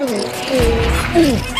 Mm-hmm.